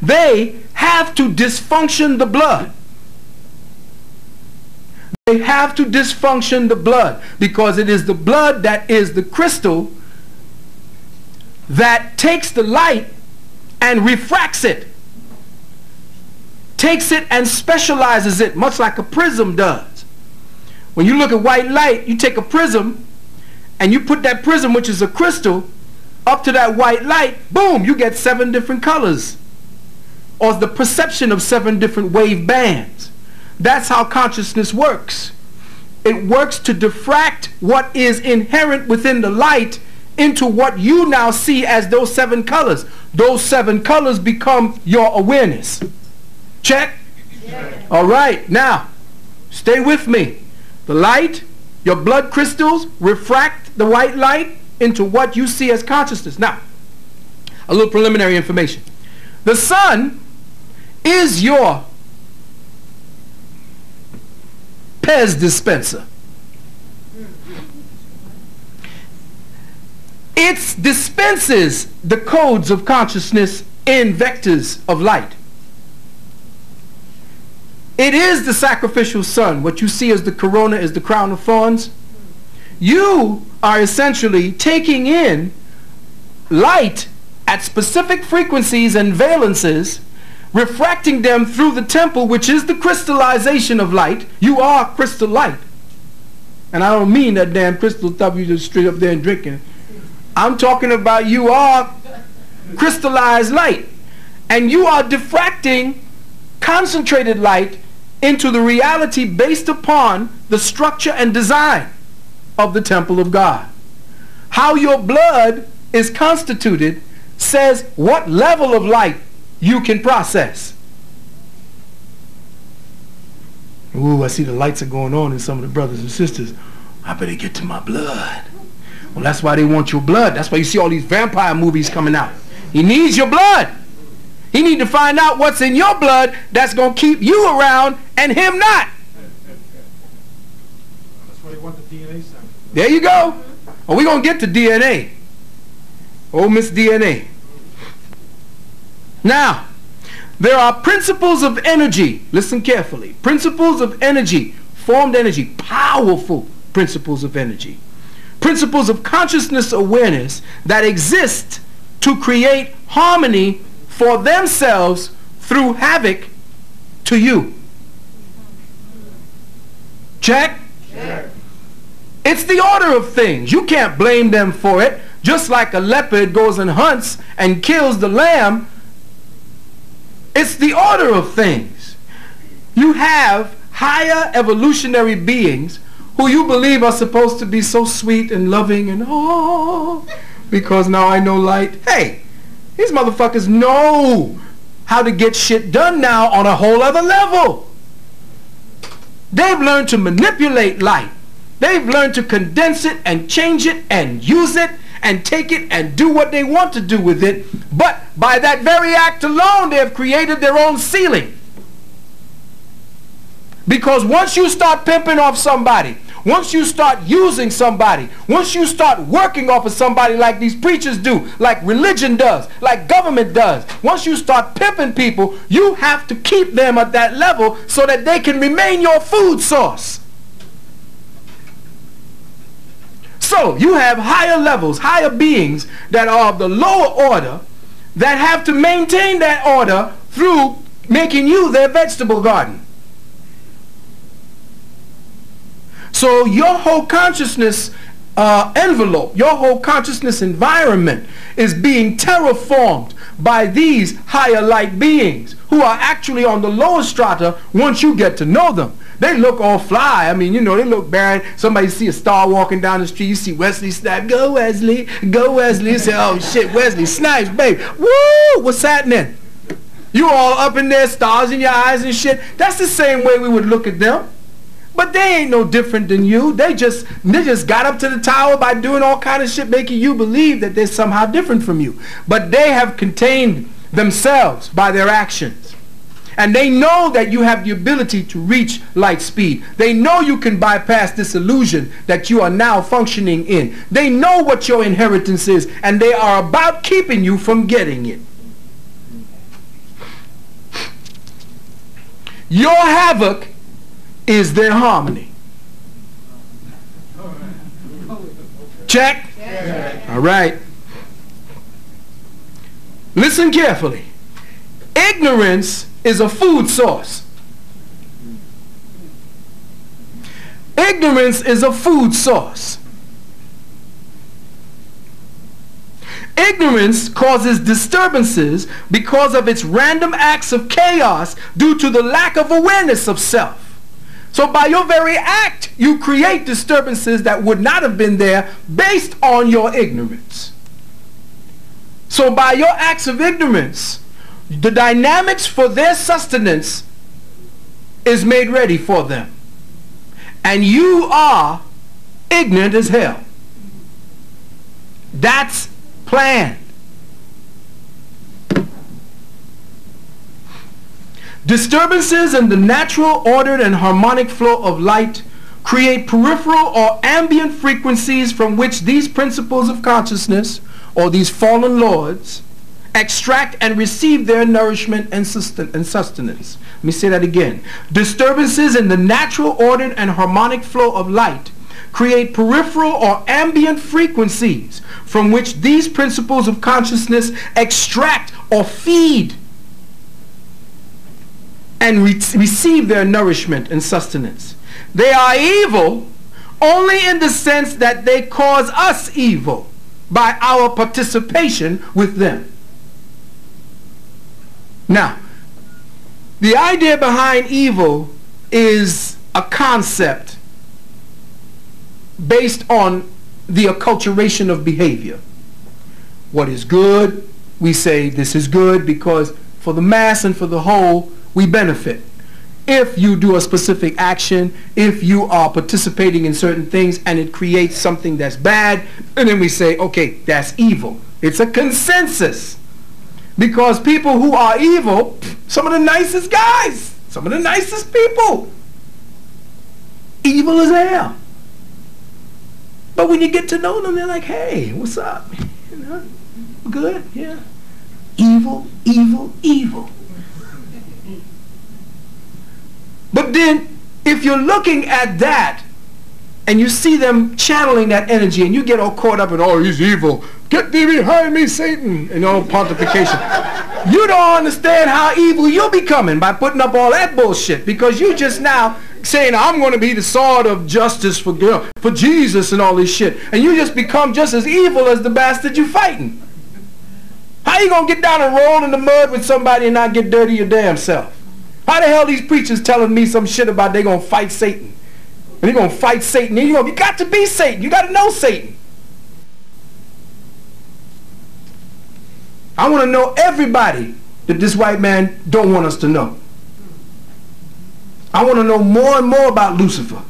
they have to dysfunction the blood. They have to dysfunction the blood because it is the blood that is the crystal that takes the light and refracts it. Takes it and specializes it much like a prism does. When you look at white light, you take a prism and you put that prism, which is a crystal, up to that white light, boom, you get seven different colors or the perception of seven different wave bands. That's how consciousness works. It works to diffract what is inherent within the light into what you now see as those seven colors. Those seven colors become your awareness. Check? Yeah. All right. Now, stay with me. The light, your blood crystals refract the white light into what you see as consciousness. Now, a little preliminary information. The sun is your Pez dispenser. It dispenses the codes of consciousness in vectors of light. It is the sacrificial sun. What you see as the corona is the crown of thorns. You are essentially taking in light at specific frequencies and valences refracting them through the temple, which is the crystallization of light. You are crystal light. And I don't mean that damn crystal stuff you just straight up there and drinking. I'm talking about you are crystallized light. And you are diffracting concentrated light into the reality based upon the structure and design of the temple of God. How your blood is constituted says what level of light you can process. Ooh, I see the lights are going on in some of the brothers and sisters. I better get to my blood. Well, that's why they want your blood. That's why you see all these vampire movies coming out. He needs your blood. He need to find out what's in your blood that's going to keep you around and him not. That's why they want the DNA sample. There you go. Are we going to get to DNA. Oh, Miss DNA. Now, there are principles of energy. Listen carefully. Principles of energy, formed energy, powerful principles of energy. Principles of consciousness awareness that exist to create harmony for themselves through havoc to you. Check? Check. It's the order of things. You can't blame them for it. Just like a leopard goes and hunts and kills the lamb, it's the order of things. You have higher evolutionary beings who you believe are supposed to be so sweet and loving and oh, because now I know light. Hey, these motherfuckers know how to get shit done now on a whole other level. They've learned to manipulate light. They've learned to condense it and change it and use it and take it and do what they want to do with it. But by that very act alone, they have created their own ceiling. Because once you start pimping off somebody, once you start using somebody, once you start working off of somebody like these preachers do, like religion does, like government does, once you start pimping people, you have to keep them at that level so that they can remain your food source. So you have higher levels, higher beings that are of the lower order that have to maintain that order through making you their vegetable garden. So your whole consciousness uh, envelope, your whole consciousness environment is being terraformed by these higher light beings who are actually on the lower strata once you get to know them. They look all fly. I mean, you know, they look bad. Somebody see a star walking down the street. You see Wesley Snipes. Go Wesley. Go Wesley. You say, oh shit, Wesley Snipes, baby. Woo! What's happening? You all up in there, stars in your eyes and shit. That's the same way we would look at them. But they ain't no different than you. They just they just got up to the tower by doing all kind of shit, making you believe that they're somehow different from you. But they have contained themselves by their actions. And they know that you have the ability to reach light speed. They know you can bypass this illusion that you are now functioning in. They know what your inheritance is, and they are about keeping you from getting it. Your havoc is their harmony. Check? All right. Listen carefully. Ignorance is a food source. Ignorance is a food source. Ignorance causes disturbances because of its random acts of chaos due to the lack of awareness of self. So by your very act, you create disturbances that would not have been there based on your ignorance. So by your acts of ignorance, the dynamics for their sustenance is made ready for them. And you are ignorant as hell. That's planned. Disturbances in the natural, ordered, and harmonic flow of light create peripheral or ambient frequencies from which these principles of consciousness, or these fallen lords, extract and receive their nourishment and sustenance. Let me say that again. Disturbances in the natural, ordered, and harmonic flow of light create peripheral or ambient frequencies from which these principles of consciousness extract or feed and re receive their nourishment and sustenance. They are evil only in the sense that they cause us evil by our participation with them. Now, the idea behind evil is a concept based on the acculturation of behavior. What is good, we say this is good because for the mass and for the whole, we benefit. If you do a specific action, if you are participating in certain things and it creates something that's bad, and then we say, okay, that's evil. It's a consensus. Because people who are evil, some of the nicest guys, some of the nicest people, evil as hell. But when you get to know them, they're like, hey, what's up? You know, good, yeah. Evil, evil, evil. But then, if you're looking at that and you see them channeling that energy and you get all caught up in, oh, he's evil. Get thee behind me, Satan, and all pontification. you don't understand how evil you're becoming by putting up all that bullshit because you just now saying, I'm going to be the sword of justice for, for Jesus and all this shit. And you just become just as evil as the bastard you're fighting. How you going to get down and roll in the mud with somebody and not get dirty your damn self? How the hell these preachers telling me some shit about they going to fight Satan? And they're going to fight Satan. You, you got to be Satan. You got to know Satan. I want to know everybody that this white man don't want us to know. I want to know more and more about Lucifer.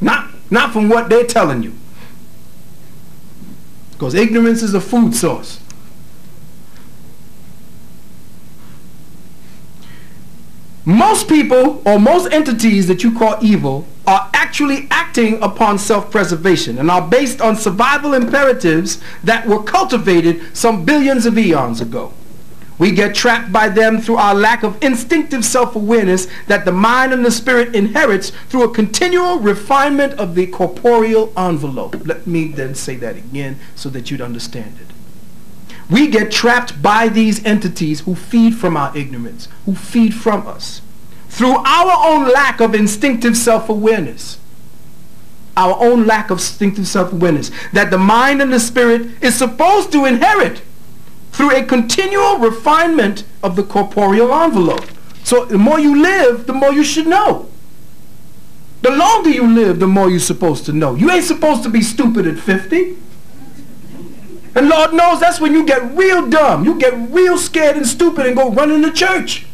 Not, not from what they're telling you. Because ignorance is a food source. Most people or most entities that you call evil are actually acting upon self-preservation and are based on survival imperatives that were cultivated some billions of eons ago. We get trapped by them through our lack of instinctive self-awareness that the mind and the spirit inherits through a continual refinement of the corporeal envelope. Let me then say that again so that you'd understand it. We get trapped by these entities who feed from our ignorance, who feed from us. Through our own lack of instinctive self-awareness. Our own lack of instinctive self-awareness. That the mind and the spirit is supposed to inherit through a continual refinement of the corporeal envelope. So the more you live, the more you should know. The longer you live, the more you're supposed to know. You ain't supposed to be stupid at 50. And Lord knows that's when you get real dumb. You get real scared and stupid and go running to church.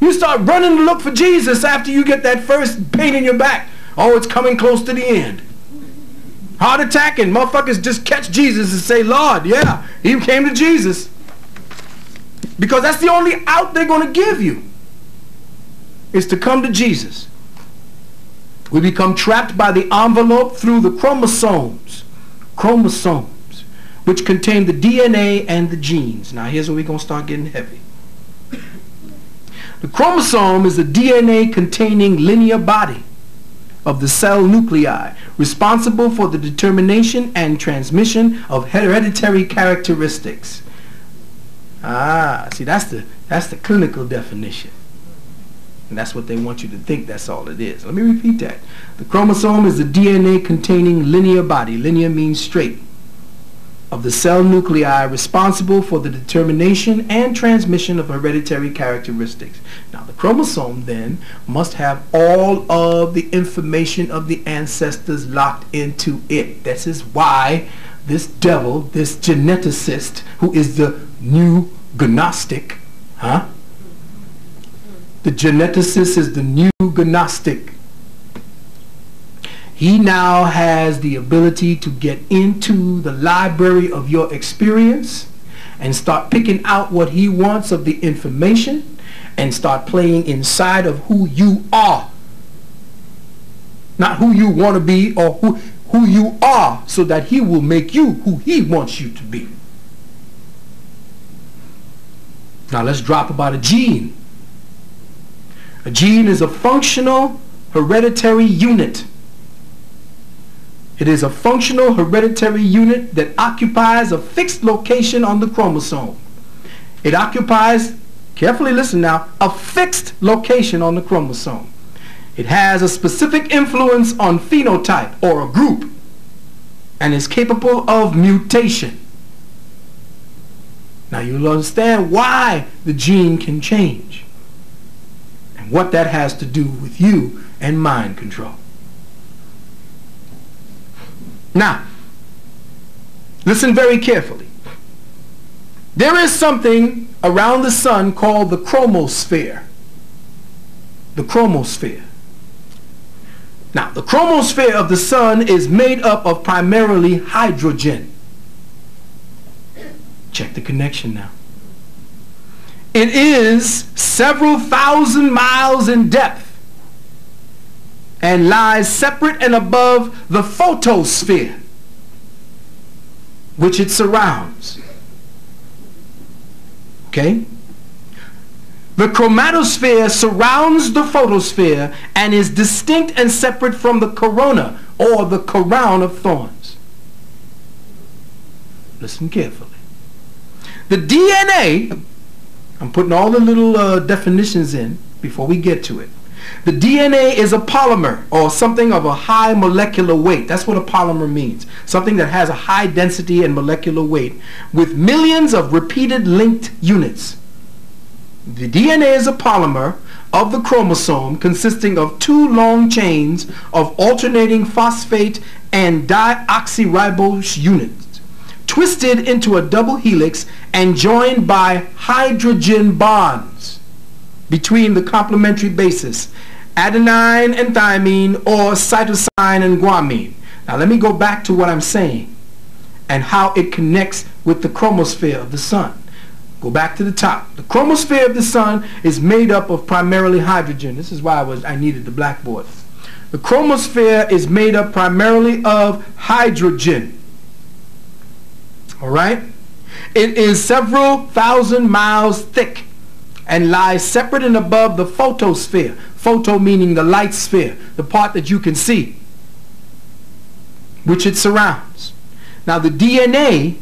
You start running to look for Jesus after you get that first pain in your back. Oh, it's coming close to the end. Heart attack and motherfuckers just catch Jesus and say, Lord, yeah, he came to Jesus. Because that's the only out they're going to give you is to come to Jesus. We become trapped by the envelope through the chromosomes chromosomes, which contain the DNA and the genes. Now here's where we're going to start getting heavy. The chromosome is a DNA containing linear body of the cell nuclei responsible for the determination and transmission of hereditary characteristics. Ah, see that's the that's the clinical definition. And that's what they want you to think that's all it is. Let me repeat that. The chromosome is a DNA containing linear body. Linear means straight. Of the cell nuclei responsible for the determination and transmission of hereditary characteristics. Now the chromosome then must have all of the information of the ancestors locked into it. This is why this devil, this geneticist, who is the new Gnostic, huh? The geneticist is the new Gnostic. He now has the ability to get into the library of your experience and start picking out what he wants of the information and start playing inside of who you are. Not who you want to be or who, who you are so that he will make you who he wants you to be. Now let's drop about a gene. A gene is a functional hereditary unit. It is a functional hereditary unit that occupies a fixed location on the chromosome. It occupies, carefully listen now, a fixed location on the chromosome. It has a specific influence on phenotype or a group and is capable of mutation. Now you'll understand why the gene can change what that has to do with you and mind control. Now, listen very carefully. There is something around the sun called the chromosphere. The chromosphere. Now, the chromosphere of the sun is made up of primarily hydrogen. Check the connection now. It is several thousand miles in depth and lies separate and above the photosphere which it surrounds. Okay? The chromatosphere surrounds the photosphere and is distinct and separate from the corona or the crown of thorns. Listen carefully. The DNA, I'm putting all the little uh, definitions in before we get to it. The DNA is a polymer or something of a high molecular weight. That's what a polymer means. Something that has a high density and molecular weight with millions of repeated linked units. The DNA is a polymer of the chromosome consisting of two long chains of alternating phosphate and deoxyribose units twisted into a double helix and joined by hydrogen bonds between the complementary bases adenine and thymine or cytosine and guanine. Now let me go back to what I'm saying and how it connects with the chromosphere of the sun. Go back to the top. The chromosphere of the sun is made up of primarily hydrogen. This is why I was I needed the blackboard. The chromosphere is made up primarily of hydrogen. All right? It is several thousand miles thick and lies separate and above the photosphere. Photo meaning the light sphere, the part that you can see, which it surrounds. Now the DNA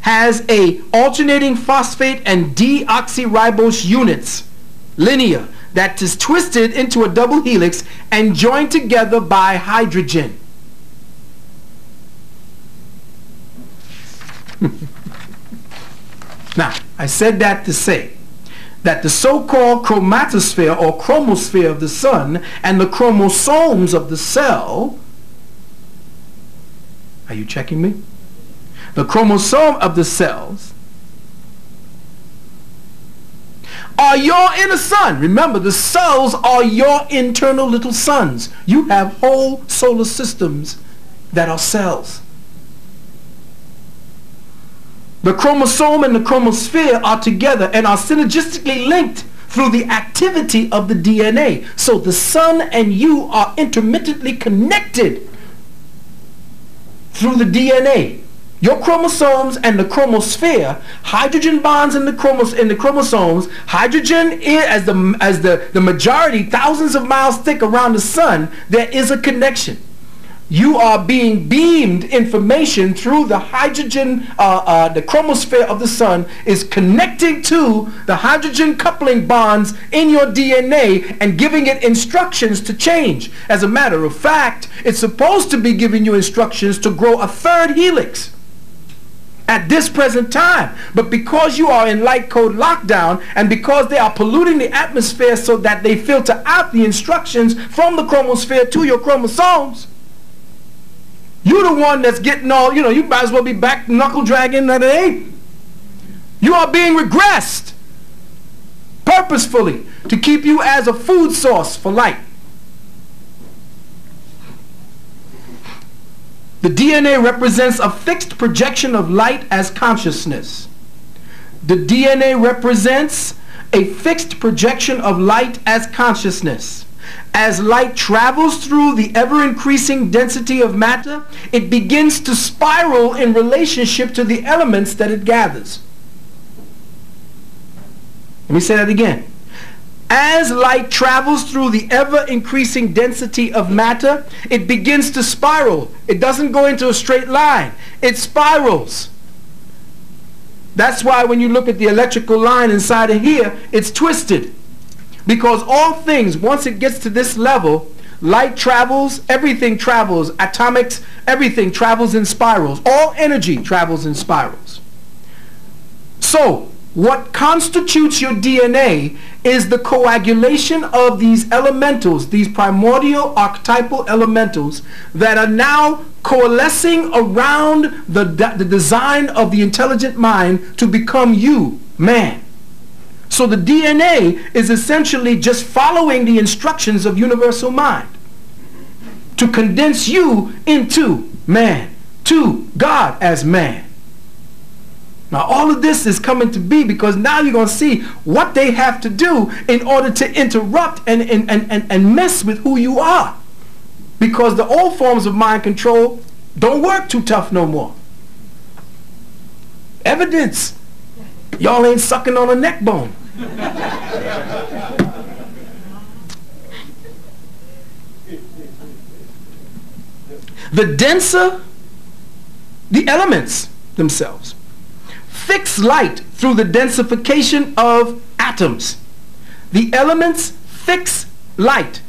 has a alternating phosphate and deoxyribose units, linear, that is twisted into a double helix and joined together by hydrogen. now, I said that to say that the so-called chromatosphere or chromosphere of the sun and the chromosomes of the cell, are you checking me? The chromosome of the cells are your inner sun. Remember, the cells are your internal little suns. You have whole solar systems that are cells. The chromosome and the chromosphere are together and are synergistically linked through the activity of the DNA. So the sun and you are intermittently connected through the DNA. Your chromosomes and the chromosphere, hydrogen bonds in the, chromos in the chromosomes, hydrogen is, as, the, as the, the majority, thousands of miles thick around the sun, there is a connection you are being beamed information through the hydrogen, uh, uh, the chromosphere of the sun is connecting to the hydrogen coupling bonds in your DNA and giving it instructions to change. As a matter of fact, it's supposed to be giving you instructions to grow a third helix at this present time. But because you are in light code lockdown and because they are polluting the atmosphere so that they filter out the instructions from the chromosphere to your chromosomes, you're the one that's getting all, you know, you might as well be back knuckle dragging at an ape. You are being regressed purposefully to keep you as a food source for light. The DNA represents a fixed projection of light as consciousness. The DNA represents a fixed projection of light as consciousness. As light travels through the ever-increasing density of matter, it begins to spiral in relationship to the elements that it gathers. Let me say that again. As light travels through the ever-increasing density of matter, it begins to spiral. It doesn't go into a straight line. It spirals. That's why when you look at the electrical line inside of here, it's twisted. Because all things, once it gets to this level, light travels, everything travels, atomics, everything travels in spirals. All energy travels in spirals. So, what constitutes your DNA is the coagulation of these elementals, these primordial archetypal elementals that are now coalescing around the, the design of the intelligent mind to become you, man. So the DNA is essentially just following the instructions of universal mind to condense you into man, to God as man. Now all of this is coming to be because now you're going to see what they have to do in order to interrupt and, and, and, and mess with who you are. Because the old forms of mind control don't work too tough no more. Evidence. Y'all ain't sucking on a neck bone. the denser the elements themselves. Fix light through the densification of atoms. The elements fix light.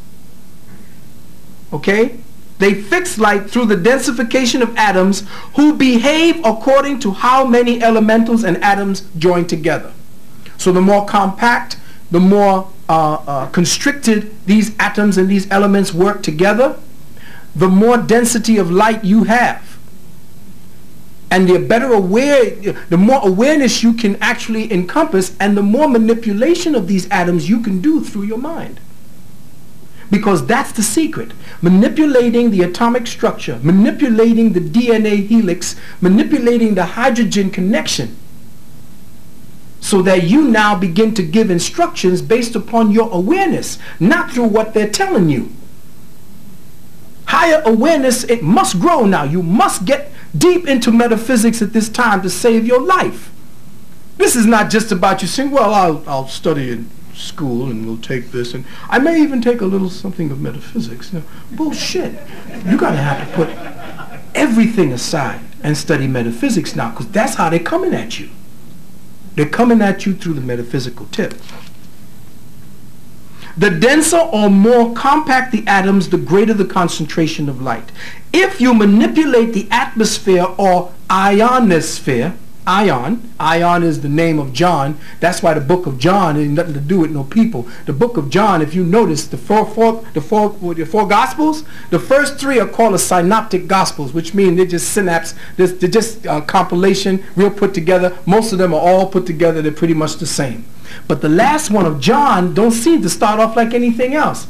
Okay? They fix light through the densification of atoms who behave according to how many elementals and atoms join together. So the more compact, the more uh, uh, constricted these atoms and these elements work together, the more density of light you have. And the better aware, the more awareness you can actually encompass and the more manipulation of these atoms you can do through your mind. Because that's the secret. Manipulating the atomic structure, manipulating the DNA helix, manipulating the hydrogen connection so that you now begin to give instructions based upon your awareness, not through what they're telling you. Higher awareness, it must grow now. You must get deep into metaphysics at this time to save your life. This is not just about you saying, well, I'll, I'll study in school and we'll take this and I may even take a little something of metaphysics. Bullshit. You got to have to put everything aside and study metaphysics now because that's how they're coming at you. They're coming at you through the metaphysical tip. The denser or more compact the atoms, the greater the concentration of light. If you manipulate the atmosphere or ionosphere, Ion. Ion is the name of John. That's why the book of John has nothing to do with no people. The book of John, if you notice, the four, four, the four, the four gospels, the first three are called the synoptic gospels, which mean they're just synapse, they're, they're just uh, compilation, real put together. Most of them are all put together. They're pretty much the same. But the last one of John don't seem to start off like anything else.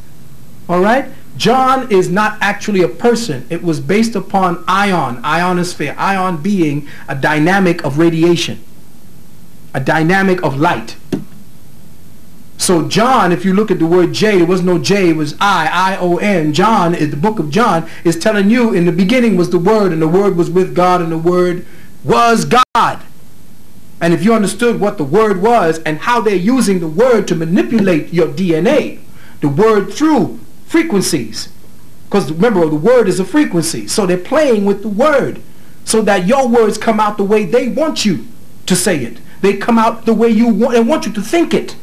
All right? John is not actually a person. It was based upon ion, ionosphere, ion being a dynamic of radiation, a dynamic of light. So John, if you look at the word J, there was no J, it was I, I-O-N. John, is the book of John, is telling you in the beginning was the Word, and the Word was with God, and the Word was God. And if you understood what the Word was and how they're using the Word to manipulate your DNA, the Word through frequencies. Because remember, the word is a frequency. So they're playing with the word so that your words come out the way they want you to say it. They come out the way you want, they want you to think it.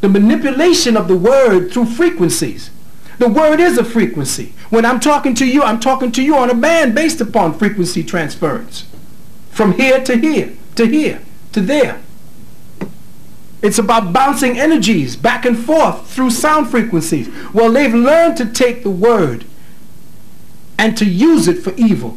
The manipulation of the word through frequencies. The word is a frequency. When I'm talking to you, I'm talking to you on a band based upon frequency transference. From here to here, to here, to there. It's about bouncing energies back and forth through sound frequencies. Well, they've learned to take the word and to use it for evil,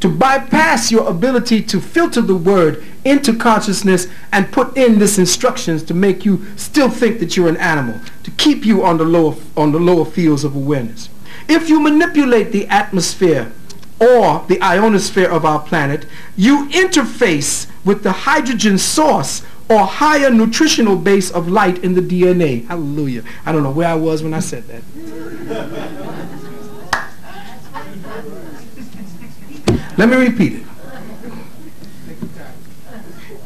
to bypass your ability to filter the word into consciousness and put in this instructions to make you still think that you're an animal, to keep you on the lower, on the lower fields of awareness. If you manipulate the atmosphere or the ionosphere of our planet, you interface with the hydrogen source or higher nutritional base of light in the DNA. Hallelujah. I don't know where I was when I said that. Let me repeat it.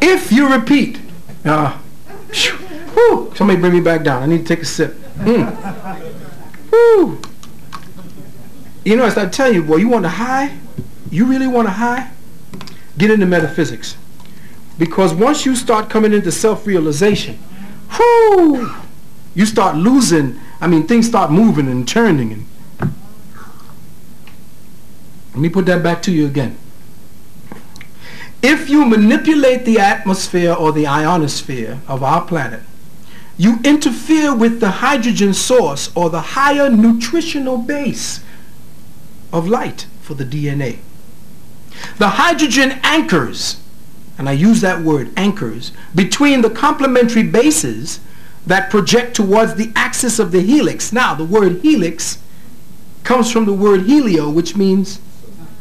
If you repeat, uh, whew, somebody bring me back down. I need to take a sip. Mm. Whew. You know, as I telling you, boy, you want a high? You really want a high? Get into metaphysics. Because once you start coming into self-realization, whoo, you start losing, I mean, things start moving and turning. And Let me put that back to you again. If you manipulate the atmosphere or the ionosphere of our planet, you interfere with the hydrogen source or the higher nutritional base of light for the DNA. The hydrogen anchors and I use that word, anchors, between the complementary bases that project towards the axis of the helix. Now, the word helix comes from the word helio, which means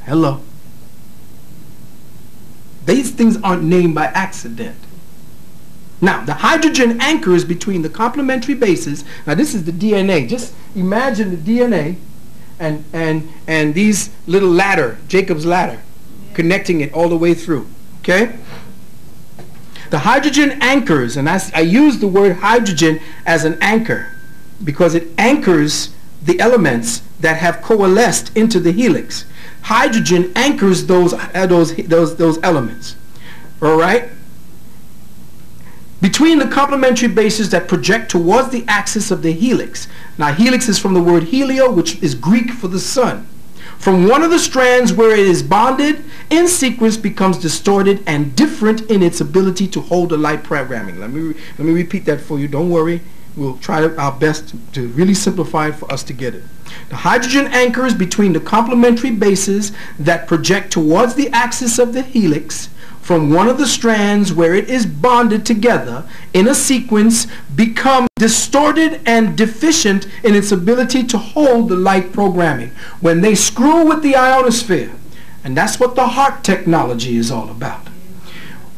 hello. These things aren't named by accident. Now, the hydrogen anchors between the complementary bases. Now, this is the DNA. Just imagine the DNA and, and, and these little ladder, Jacob's ladder, connecting it all the way through. Okay? The hydrogen anchors, and I, use the word hydrogen as an anchor because it anchors the elements that have coalesced into the helix. Hydrogen anchors those, uh, those, those, those elements. All right? Between the complementary bases that project towards the axis of the helix. Now, helix is from the word helio, which is Greek for the sun. From one of the strands where it is bonded, in sequence becomes distorted and different in its ability to hold the light programming. Let me, let me repeat that for you. Don't worry. We'll try our best to really simplify it for us to get it. The hydrogen anchors between the complementary bases that project towards the axis of the helix from one of the strands where it is bonded together in a sequence become distorted and deficient in its ability to hold the light programming. When they screw with the ionosphere, and that's what the HAARP technology is all about.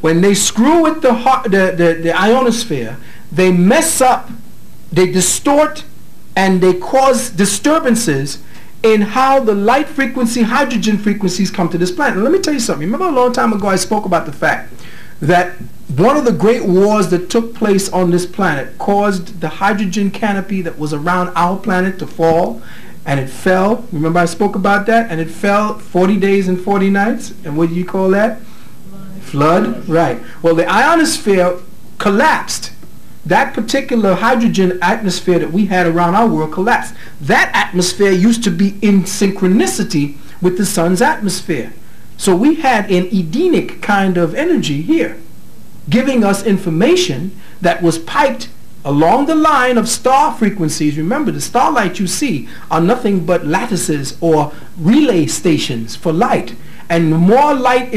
When they screw with the, the, the, the ionosphere, they mess up, they distort, and they cause disturbances in how the light frequency, hydrogen frequencies come to this planet. let me tell you something. Remember a long time ago I spoke about the fact that one of the great wars that took place on this planet caused the hydrogen canopy that was around our planet to fall and it fell. Remember I spoke about that? And it fell 40 days and 40 nights. And what do you call that? Flood. Flood. Right. Well, the ionosphere collapsed that particular hydrogen atmosphere that we had around our world collapsed. That atmosphere used to be in synchronicity with the sun's atmosphere. So we had an Edenic kind of energy here, giving us information that was piped along the line of star frequencies. Remember, the starlight you see are nothing but lattices or relay stations for light. And the more light